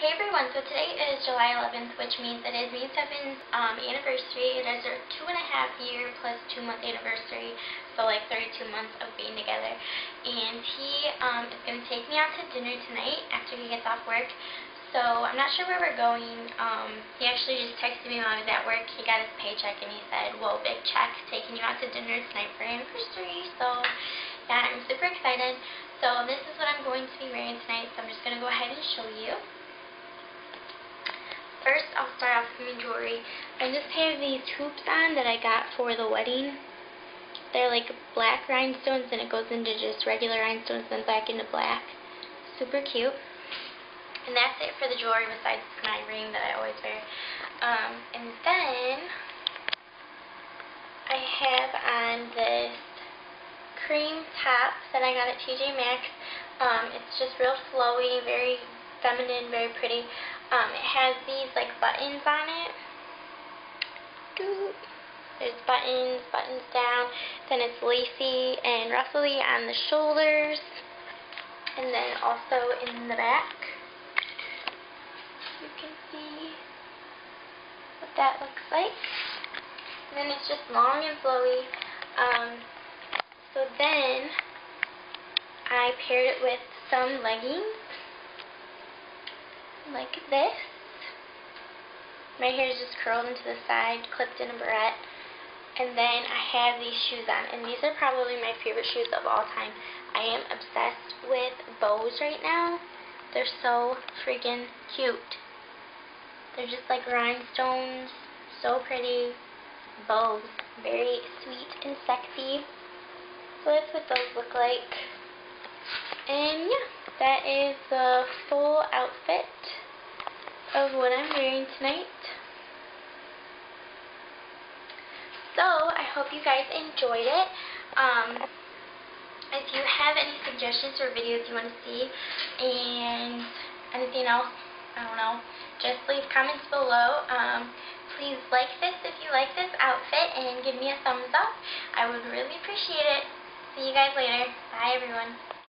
Hey everyone, so today is July 11th, which means it is and Stefan's um, anniversary. It is our two and a half year plus two month anniversary, so like 32 months of being together. And he um, is going to take me out to dinner tonight after he gets off work. So I'm not sure where we're going. Um, he actually just texted me while I was at work. He got his paycheck and he said, whoa, big check, taking you out to dinner tonight for anniversary. So yeah, I'm super excited. So this is what I'm going to be wearing tonight, so I'm just going to go ahead and show you. First, I'll start off with my jewelry. I just have these hoops on that I got for the wedding. They're like black rhinestones and it goes into just regular rhinestones and then back into black. Super cute. And that's it for the jewelry besides my ring that I always wear. Um, and then I have on this cream top that I got at TJ Maxx. Um, it's just real flowy, very feminine, very pretty. Um, it has these like buttons on it. There's buttons, buttons down. Then it's lacy and ruffly on the shoulders. And then also in the back. You can see what that looks like. And then it's just long and flowy. Um, so then I paired it with some leggings like this. My hair is just curled into the side, clipped in a barrette. And then I have these shoes on. And these are probably my favorite shoes of all time. I am obsessed with bows right now. They're so freaking cute. They're just like rhinestones. So pretty. Bows. Very sweet and sexy. So that's what those look like. And yeah, that is the full outfit of what I'm wearing tonight. So, I hope you guys enjoyed it. Um, if you have any suggestions or videos you want to see and anything else, I don't know, just leave comments below. Um, please like this if you like this outfit and give me a thumbs up. I would really appreciate it. See you guys later. Bye, everyone.